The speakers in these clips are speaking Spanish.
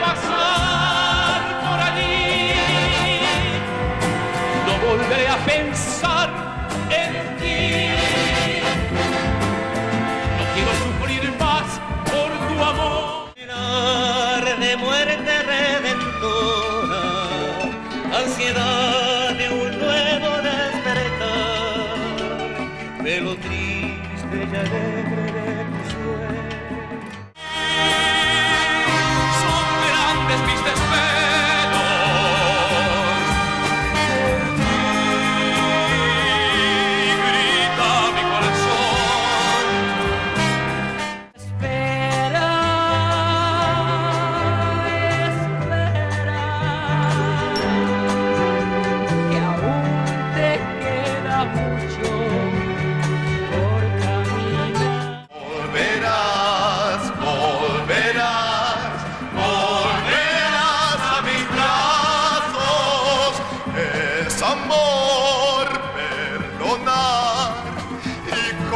pasar por allí. No volveré a pensar en ti. No quiero sufrir más por tu amor. de muerte redentora, ansiedad de un nuevo despertar, de lo triste y alegre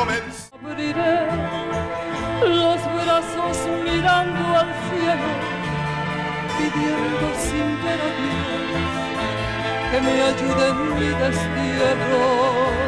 Abriré los brazos mirando al cielo, pidiendo sin que me ayude en mi destierro.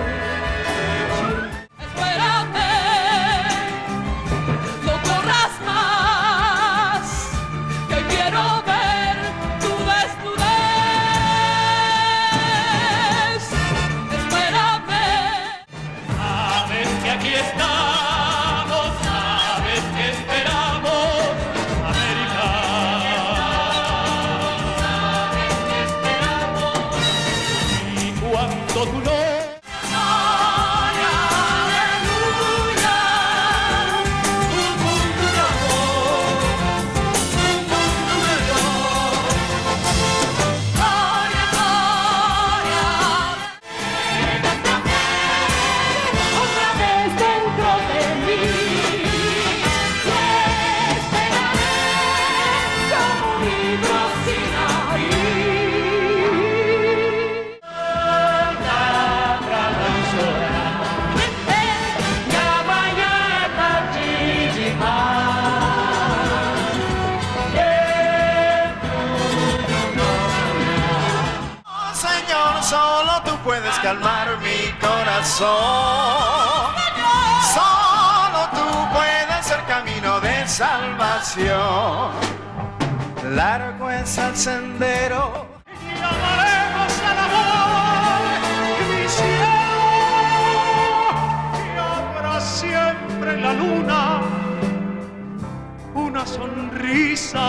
Solo tú puedes calmar mi corazón. Solo tú puedes ser camino de salvación. Largo es el sendero. llamaremos al amor, mi cielo, y habrá siempre en la luna una sonrisa.